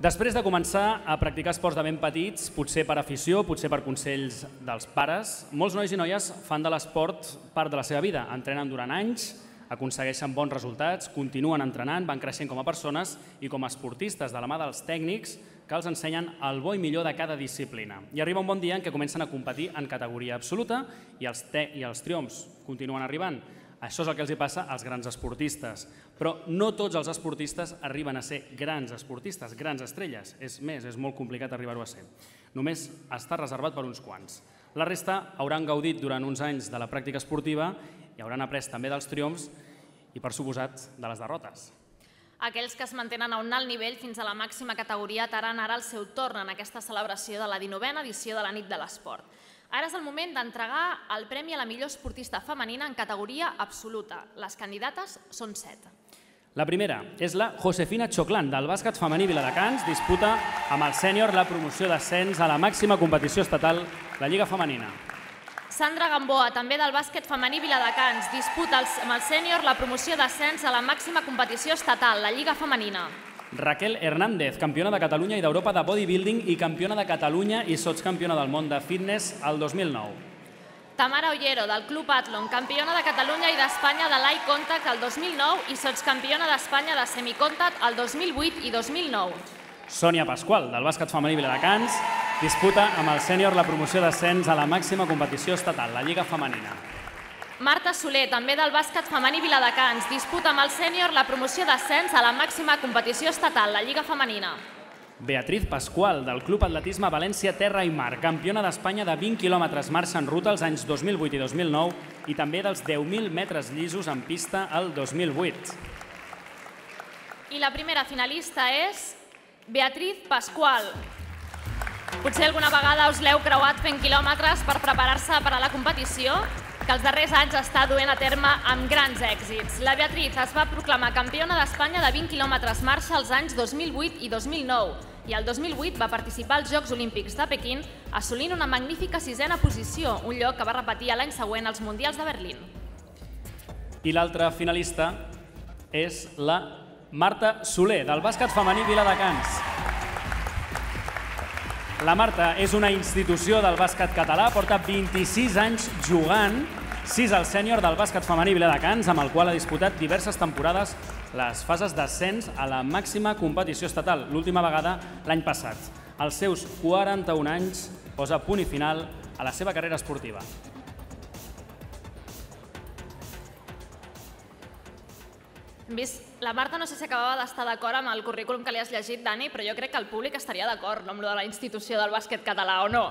Després de començar a practicar esports de ben petits, potser per afició, potser per consells dels pares, molts nois i noies fan de l'esport part de la seva vida. Entrenen durant anys, aconsegueixen bons resultats, continuen entrenant, van creixent com a persones i com a esportistes de la mà dels tècnics que els ensenyen el bo i millor de cada disciplina. I arriba un bon dia en què comencen a competir en categoria absoluta i els, i els triomfs continuen arribant. Això és el que els hi passa als grans esportistes. Però no tots els esportistes arriben a ser grans esportistes, grans estrelles. És més, és molt complicat arribar-ho a ser. Només està reservat per uns quants. La resta hauran gaudit durant uns anys de la pràctica esportiva i hauran après també dels triomfs i, per suposat, de les derrotes. Aquells que es mantenen a un alt nivell fins a la màxima categoria taran ara el seu torn en aquesta celebració de la 19a edició de la nit de l'esport. Ara és el moment d'entregar el Premi a la millor esportista femenina en categoria absoluta. Les candidates són set. La primera és la Josefina Choclán, del bàsquet femení Viladecans, disputa amb el sènior la promoció d'ascens a la màxima competició estatal, la Lliga Femenina. Sandra Gamboa, també del bàsquet femení Viladecans, disputa amb el sènior la promoció d'ascens a la màxima competició estatal, la Lliga Femenina. Raquel Hernández, campiona de Catalunya i d'Europa de bodybuilding i campiona de Catalunya i sotscampiona del món de fitness al 2009. Tamara Ollero, del Club Atlon, campiona de Catalunya i d'Espanya de l'High Contact al 2009 i sotscampiona d'Espanya de Semicontact al 2008 i 2009. Sònia Pasqual, del bàsquet femení Viladecans, disputa amb el sènior la promoció d'ascens a la màxima competició estatal, la Lliga Femenina. Marta Soler, també del bàsquet femení Viladecans, disputa amb el sènior la promoció d'ascens a la màxima competició estatal, la Lliga Femenina. Beatriz Pasqual, del Club Atletisme València Terra i Mar, campiona d'Espanya de 20 quilòmetres marxa en ruta els anys 2008 i 2009 i també dels 10.000 metres llisos en pista el 2008. I la primera finalista és Beatriz Pasqual. Potser alguna vegada us l'heu creuat fent quilòmetres per preparar-se per a la competició, que els darrers anys està duent a terme amb grans èxits. La Beatriz es va proclamar campiona d'Espanya de 20 quilòmetres marxa als anys 2008 i 2009 i el 2008 va participar als Jocs Olímpics de Pequín assolint una magnífica sisena posició, un lloc que va repetir l'any següent als Mundials de Berlín. I l'altra finalista és la Marta Soler, del bàsquet femení Viladecans. La Marta és una institució del bàsquet català, porta 26 anys jugant 6 al sènior del bàsquet femení Viladecans, amb el qual ha disputat diverses temporades les fases d'ascens a la màxima competició estatal, l'última vegada l'any passat. Als seus 41 anys posa punt i final a la seva carrera esportiva. Hem vist, la Marta no sé si acabava d'estar d'acord amb el currículum que li has llegit, Dani, però jo crec que el públic estaria d'acord amb lo de la institució del bàsquet català, o no?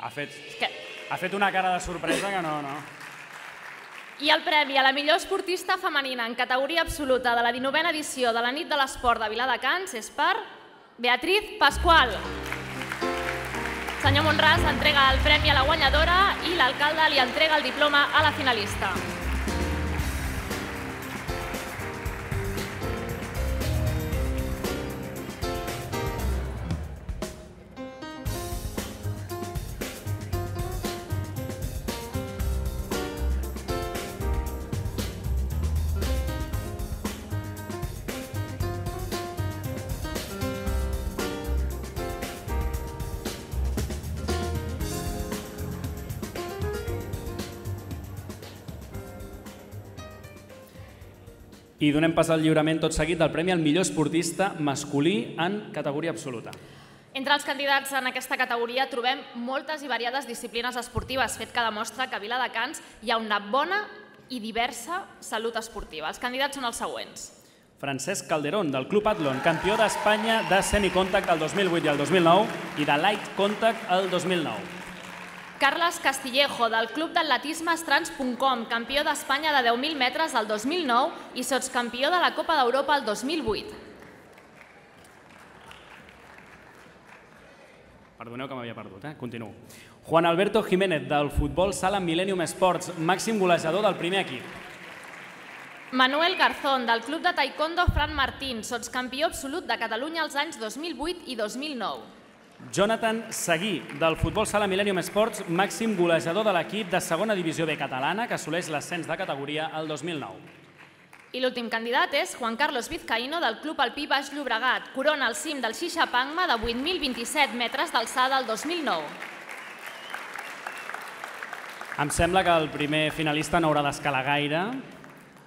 Ha fet, que... ha fet una cara de sorpresa que no, no. I el premi a la millor esportista femenina en categoria absoluta de la 19a edició de la nit de l'esport de Viladecans és per Beatriz Pasqual. Senyor Monràs entrega el premi a la guanyadora i l'alcalde li entrega el diploma a la finalista. I donem pas al lliurament tot seguit del Premi al millor esportista masculí en categoria absoluta. Entre els candidats en aquesta categoria trobem moltes i variades disciplines esportives, fet que demostra que a Viladecans hi ha una bona i diversa salut esportiva. Els candidats són els següents. Francesc Calderón, del Club Atlon, campió d'Espanya de semicontact el 2008 i el 2009 i de light contact el 2009. Carles Castillejo, del Club d'Atletismestrans.com, campió d'Espanya de 10.000 metres el 2009 i sotscampió de la Copa d'Europa el 2008. Perdoneu que m'havia perdut, eh? Continuo. Juan Alberto Jiménez, del futbol sala Millennium Sports, màxim golejador del primer equip. Manuel Garzón, del Club de Taekwondo Fran Martín, sotscampió absolut de Catalunya els anys 2008 i 2009. Jonathan Seguí, del futbol sala Millennium Sports, màxim golejador de l'equip de segona divisió B catalana, que assoleix l'ascens de categoria el 2009. I l'últim candidat és Juan Carlos Vizcaíno del Club Alpí Baix Llobregat. Corona el cim del Xixapangma de 8.027 metres d'alçada el 2009. Em sembla que el primer finalista no haurà d'escalar gaire.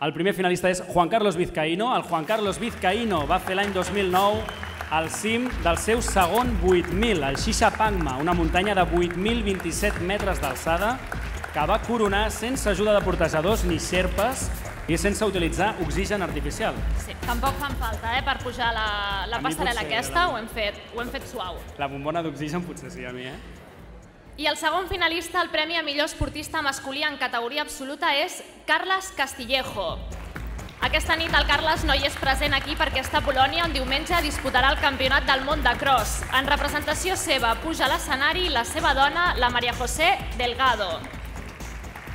El primer finalista és Juan Carlos Vizcaíno. El Juan Carlos Vizcaíno va fer l'any 2009 al cim del seu segon 8.000, el Xixapangma, una muntanya de 8.027 metres d'alçada que va coronar sense ajuda de portejadors ni xerpes i sense utilitzar oxigen artificial. Sí, tampoc fan falta, eh, per pujar la, la passarel·la potser, aquesta, la- ho hem fet, ho hem fet suau. La bombona d'oxigen potser sí a mi, eh? I el segon finalista al Premi a millor esportista masculí en categoria absoluta és Carles Castillejo. Aquesta nit el Carles no hi és present aquí perquè està a Polònia on diumenge disputarà el Campionat del món de cross. En representació seva puja a l'escenari la seva dona, la Maria José Delgado.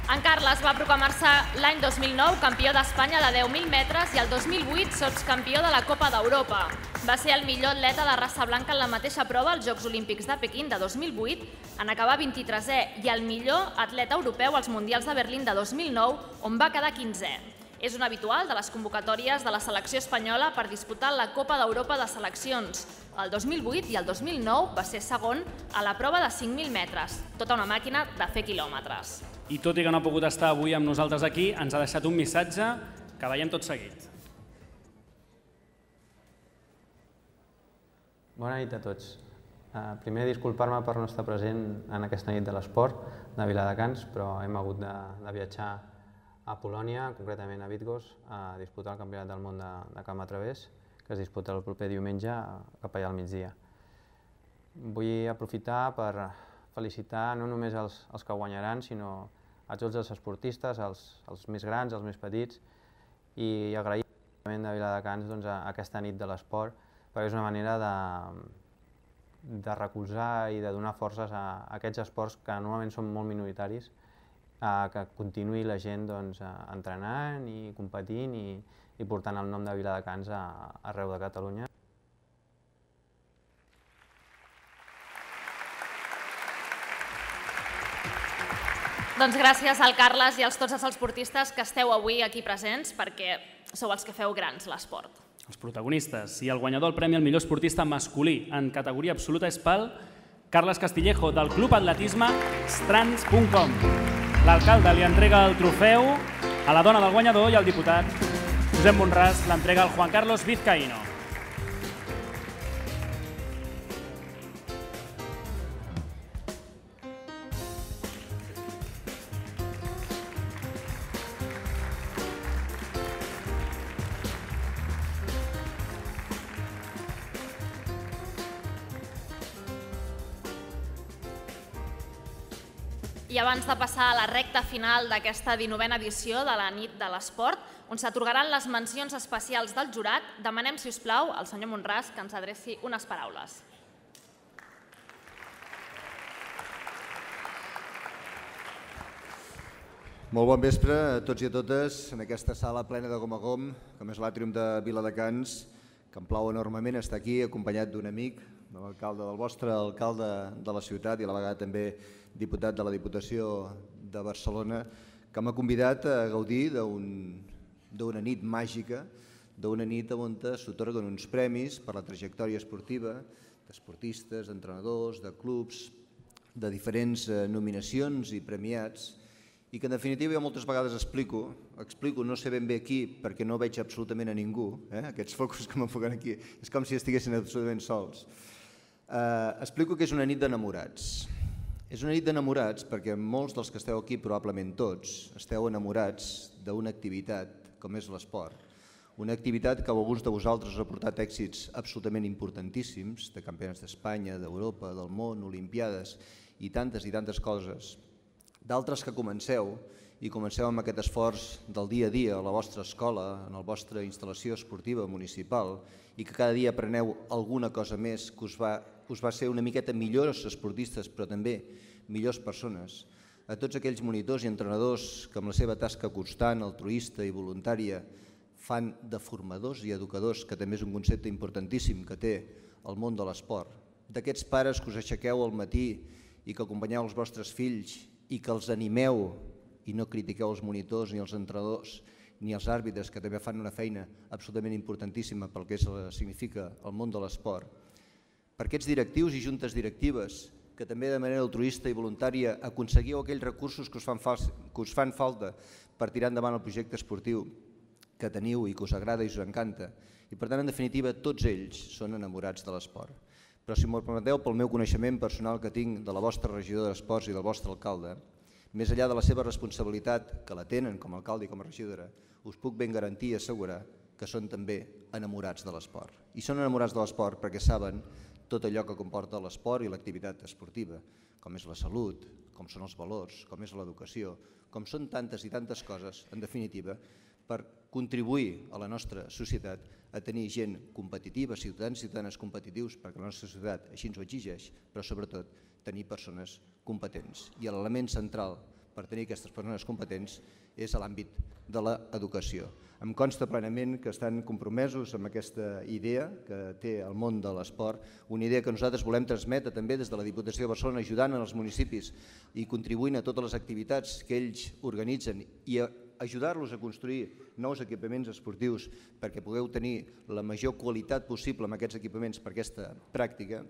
En Carles va proclamar-se l'any 2009 campió d'Espanya de 10.000 metres i el 2008 sotscampió de la Copa d'Europa. Va ser el millor atleta de raça blanca en la mateixa prova als Jocs Olímpics de Pequín de 2008, en acabar 23è, i el millor atleta europeu als Mundials de Berlín de 2009, on va quedar 15è. És un habitual de les convocatòries de la selecció espanyola per disputar la Copa d'Europa de seleccions. El 2008 i el 2009 va ser segon a la prova de 5.000 metres, tota una màquina de fer quilòmetres. I tot i que no ha pogut estar avui amb nosaltres aquí, ens ha deixat un missatge que veiem tot seguit. Bona nit a tots. Uh, primer, disculpar-me per no estar present en aquesta nit de l'esport de Viladecans, però hem hagut de, de viatjar a Polònia, concretament a Vitgos, a disputar el Campionat del món de, de camp a través, que es disputa el proper diumenge cap allà al migdia. Vull aprofitar per felicitar no només els, els que guanyaran, sinó a tots els esportistes, els, els més grans, els més petits, i agrair de Viladecans doncs, a, a aquesta nit de l'esport, perquè és una manera de, de recolzar i de donar forces a, a aquests esports que normalment són molt minoritaris, a que continuï la gent doncs, a- entrenant i competint i, i portant el nom de Viladecans a, arreu de Catalunya. Doncs gràcies al Carles i als tots els esportistes que esteu avui aquí presents perquè sou els que feu grans l'esport. Els protagonistes i el guanyador del Premi al millor esportista masculí en categoria absoluta és pel Carles Castillejo, del Club Atletisme Strans.com. L'alcalde li entrega el trofeu a la dona del guanyador i al diputat Josep Monràs l'entrega al Juan Carlos Vizcaíno. I abans de passar a la recta final d'aquesta 19a edició de la nit de l'esport, on s'atorgaran les mencions especials del jurat, demanem, si us plau, al senyor Monràs que ens adreci unes paraules. Molt bon vespre a tots i a totes en aquesta sala plena de gom a gom, com és l'àtrium de Viladecans, que em plau enormement estar aquí acompanyat d'un amic, de l'alcalde del vostre alcalde de la ciutat i a la vegada també diputat de la Diputació de Barcelona, que m'ha convidat a gaudir d'un- d'una nit màgica, d'una nit on s'otorguen uns premis per la trajectòria esportiva d'esportistes, d'entrenadors, de clubs, de diferents eh, nominacions i premiats, i que en definitiva jo moltes vegades explico, explico, no sé ben bé aquí perquè no veig absolutament a ningú, eh? aquests focus que m'enfoquen aquí, és com si estiguessin absolutament sols. Eh, explico que és una nit d'enamorats. És una nit d'enamorats perquè molts dels que esteu aquí, probablement tots, esteu enamorats d'una activitat com és l'esport. Una activitat que a alguns de vosaltres ha portat èxits absolutament importantíssims, de campionats d'Espanya, d'Europa, del món, olimpiades i tantes i tantes coses. D'altres que comenceu i comenceu amb aquest esforç del dia a dia a la vostra escola, en la vostra instal·lació esportiva municipal i que cada dia apreneu alguna cosa més que us va, us va ser una miqueta millors esportistes però també millors persones. A tots aquells monitors i entrenadors que amb la seva tasca constant, altruista i voluntària fan de formadors i educadors, que també és un concepte importantíssim que té el món de l'esport. D'aquests pares que us aixequeu al matí i que acompanyeu els vostres fills i que els animeu i no critiqueu els monitors ni els entrenadors ni els àrbitres, que també fan una feina absolutament importantíssima pel que és, significa el món de l'esport, per aquests directius i juntes directives que també de manera altruista i voluntària aconseguiu aquells recursos que us fan, que us fan falta per tirar endavant el projecte esportiu que teniu i que us agrada i us encanta. I per tant, en definitiva, tots ells són enamorats de l'esport. Però si m'ho permeteu, pel meu coneixement personal que tinc de la vostra regidora d'Esports i del vostre alcalde, més enllà de la seva responsabilitat, que la tenen com a alcalde i com a regidora, us puc ben garantir i assegurar que són també enamorats de l'esport. I són enamorats de l'esport perquè saben tot allò que comporta l'esport i l'activitat esportiva, com és la salut, com són els valors, com és l'educació, com són tantes i tantes coses, en definitiva, per contribuir a la nostra societat a tenir gent competitiva, ciutadans i ciutadanes competitius, perquè la nostra societat així ens ho exigeix, però sobretot tenir persones competents. I l'element central per tenir aquestes persones competents és a l'àmbit de l'educació. Em consta plenament que estan compromesos amb aquesta idea que té el món de l'esport, una idea que nosaltres volem transmetre també des de la Diputació de Barcelona, ajudant en els municipis i contribuint a totes les activitats que ells organitzen i a ajudar-los a construir nous equipaments esportius perquè pugueu tenir la major qualitat possible amb aquests equipaments per aquesta pràctica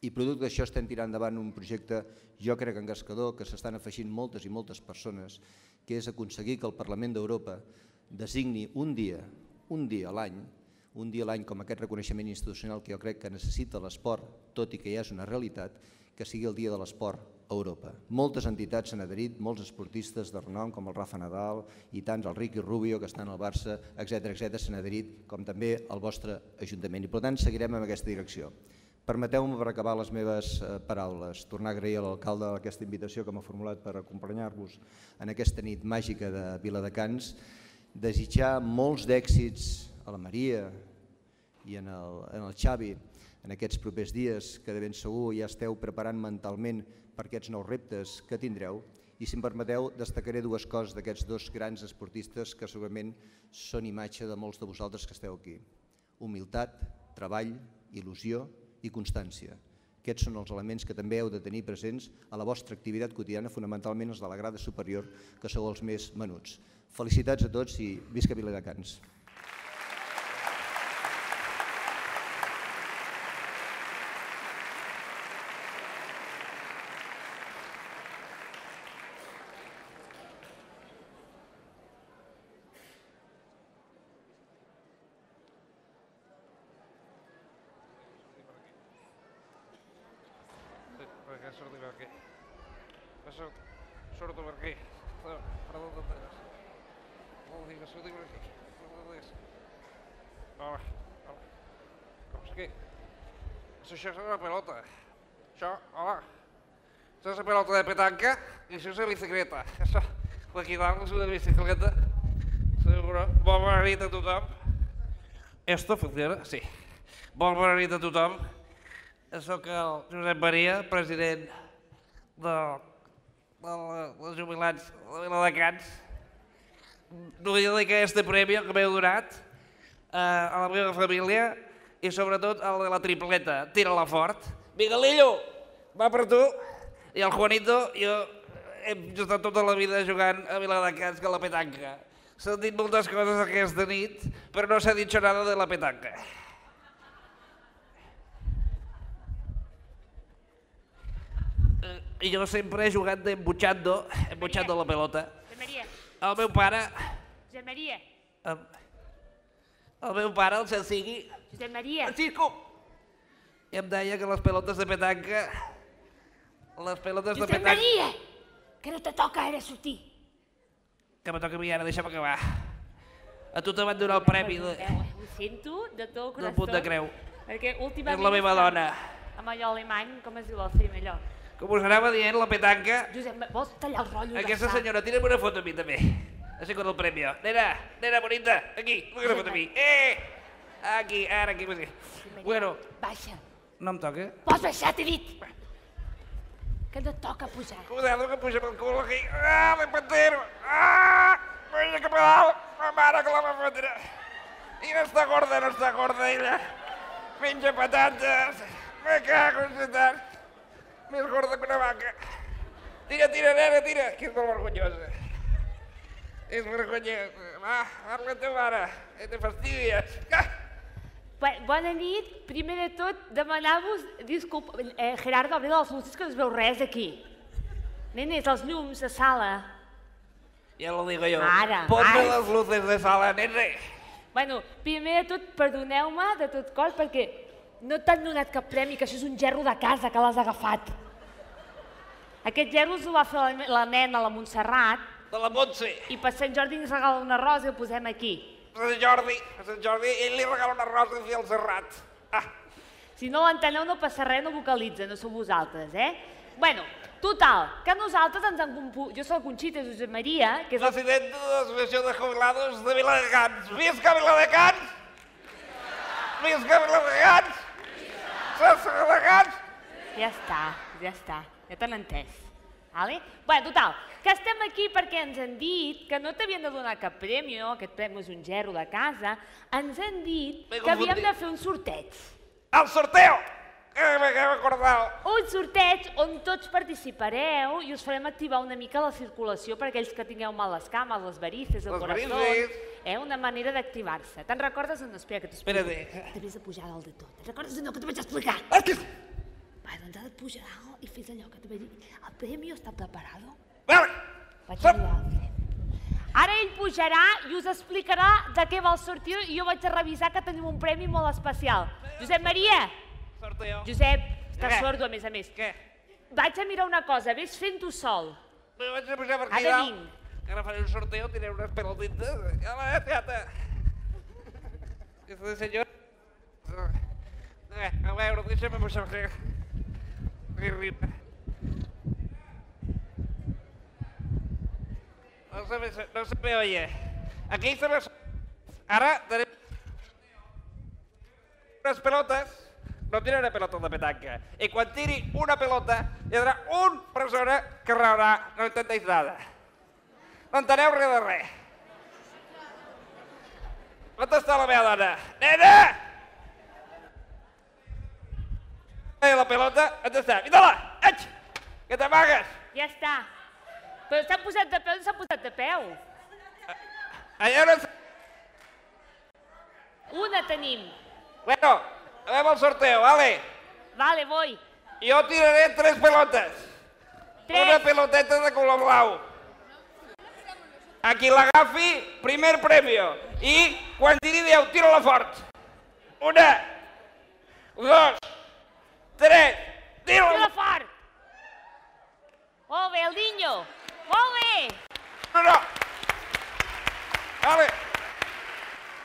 i producte d'això estem tirant endavant un projecte, jo crec en Gascador, que s'estan afegint moltes i moltes persones, que és aconseguir que el Parlament d'Europa designi un dia, un dia a l'any, un dia a l'any com aquest reconeixement institucional que jo crec que necessita l'esport, tot i que ja és una realitat, que sigui el dia de l'esport a Europa. Moltes entitats s'han adherit, molts esportistes de renom com el Rafa Nadal i tants, el Ricky Rubio que estan al Barça, etc etc s'han adherit, com també el vostre Ajuntament. I per tant seguirem en aquesta direcció. Permeteu-me per acabar les meves eh, paraules, tornar a agrair a l'alcalde aquesta invitació que m'ha formulat per acompanyar-vos en aquesta nit màgica de Viladecans, desitjar molts d'èxits a la Maria i en el, en el Xavi en aquests propers dies, que de ben segur ja esteu preparant mentalment per aquests nous reptes que tindreu, i si em permeteu destacaré dues coses d'aquests dos grans esportistes que segurament són imatge de molts de vosaltres que esteu aquí. Humilitat, treball, il·lusió i constància. Aquests són els elements que també heu de tenir presents a la vostra activitat quotidiana, fonamentalment els de la grada superior, que sou els més menuts. Felicitats a tots i visca Viladecans. Això és una pelota. Això, hola. Això és una pelota de petanca i això és una bicicleta. Això, aquí dalt és una bicicleta. Seguro. Bon bona nit a tothom. Esto funciona? Sí. Bon bona nit a tothom. Soc el Josep Maria, president de, de, dels jubilats de la Vila de Cans. Vull dedicar este premi que m'heu donat eh, a la meva família i sobretot el de la tripleta, tira-la fort. Miguelillo, va per tu. I el Juanito, jo hem estat tota la vida jugant a Viladecans que a la petanca. S'han dit moltes coses aquesta nit, però no s'ha dit nada de la petanca. I jo sempre he jugat d'embutxando, embutxando la pelota. El meu pare... Josep Maria. El meu pare, el Sigui, Josep Maria. Francisco! I em deia que les pelotes de petanca... Les pelotes de Josep petanca... Maria! Que no te toca ara sortir. Que me toca a mi ara, deixa'm acabar. A tu te van donar el premi de, Ho sento de tot el del corazón. punt de creu. Perquè últimament... És la meva dona. Amb allò alemany, com es diu el film allò? Com us anava dient, la petanca... Josep, vols tallar el rotllo Aquesta de senyora, tira'm una foto a mi també. Així con el premi. Nena, nena bonita, aquí, foto a mi. Eh! Aquí, ara, aquí. aquí. Bueno, Baixa. no em toca. Pots baixar, t'he dit. Que no et toca pujar. Cuidado que puja pel cul aquí. Ah, l'empentero. Ah! Puja cap a dalt. Ma mare que la va fotre. I no està gorda, no està gorda, ella. Menja patates. Me cago en tant. Més gorda que una vaca. Tira, tira, nena, tira. Que és molt vergonyosa. És vergonyós. Va, parla ta mare. Eh, te fastidies. Ah! Bé, bona nit. Primer de tot, demanar-vos disculpa... Eh, Gerardo, obre les luces que no es veu res aquí. Nenes, els llums de sala. Ya lo digo yo. Ara, Ponme las luces de sala, nene. Bueno, primer de tot, perdoneu-me de tot cor perquè no t'han donat cap premi, que això és un gerro de casa que l'has agafat. Aquest gerro us ho va fer la, la nena, la Montserrat, De la Montse. i per Sant Jordi ens regala una rosa i ho posem aquí. A Sant Jordi, a Sant Jordi, ell li regala una rosa i al Serrat. Ah, Si no l'enteneu no passa res, no vocalitza, no sou vosaltres, eh? Bueno, total, que nosaltres ens han compu... Jo soc Conxita Josep Maria, que és president de l'Associació de Jubilados de Viladecans. Visca Viladecans! Visca Viladecans! Visca Viladecans! Ja està, ja està, ja t'han entès. Vale? Bueno, total, que estem aquí perquè ens han dit que no t'havien de donar cap premi, no? aquest premi és un gerro de casa, ens han dit M'he que havíem de fer un sorteig. El sorteo! Eh, me he acordat. Un sorteig on tots participareu i us farem activar una mica la circulació per aquells que tingueu mal les cames, les varices, el corazón. Eh, una manera d'activar-se. Te'n recordes o no? Espera, que t'explico. Espera't. T'havies de pujar dalt de tot. Te'n recordes o no? Que t'ho vaig explicar. Aquí. Va, doncs ha de pujar dalt i fes allò que t'ho vaig dir. El premi està preparado? Vale. Vaig premi. Ara ell pujarà i us explicarà de què va el sortir i jo vaig a revisar que tenim un premi molt especial. Josep Maria! Sorteo. Josep, estàs sordo a més a més. Què? Vaig a mirar una cosa, vés fent-ho sol. Me vaig a pujar per aquí Ara vinc. Ara faré un sorteo, tiraré unes pelotitas. A la teata. Este senyor... A veure, deixa'm pujar aquí. No se me, no se me oye. Aquí se me... Ahora tenemos unas pelotas. No tiene una pelota de petanca. Y cuando tiri una pelota, hi haurà un persona que raurà. No entendeix nada. No enteneu res de res. On està la meva dona? Nena! Eh, la pelota, on està? Mira-la! Eix! Que t'amagues! Ja està. Però s'ha posat de peu, no s'ha posat de peu. Allà no... està. Una tenim. Bueno, anem al sorteo, vale? Vale, voy. Jo tiraré tres pelotes. Tres. Una peloteta de color blau. A qui l'agafi, primer premio. I quan tiri 10, tira-la fort. Una, dos, tres, Tira tira-la fort. Molt bé, el Dinyo. Molt bé. No, no. Vale.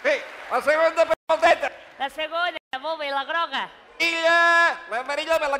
Sí, la segona peloteta. La segona, molt bé, la groga. Illa, l'amarilla me la